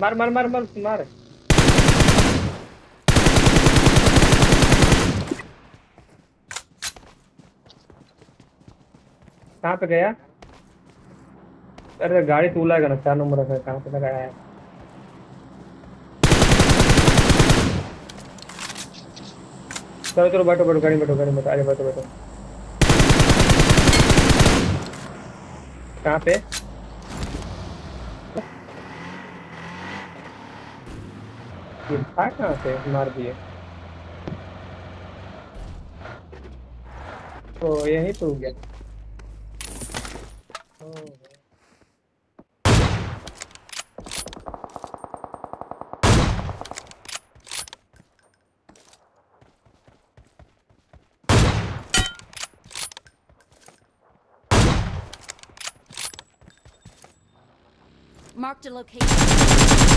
मार मार मार मार मार। कहाँ पे गया? अरे गाड़ी तू लाएगा ना, चार नंबर का कहाँ पे लगाया है? चलो चलो, बैठो बैठो, गाड़ी बैठो गाड़ी बैठो, आगे बैठो बैठो। कहाँ पे? ये था कहाँ पे मार दिए तो यही तो हो गया ओह। Marked a location.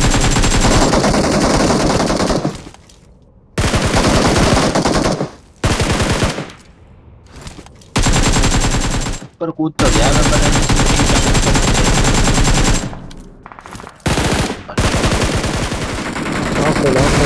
पर कूद तो गया मैं हाँ नहीं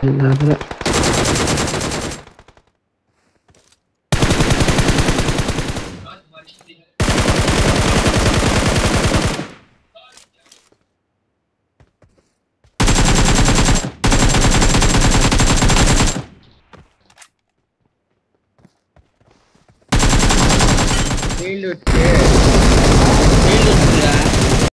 Filled with care.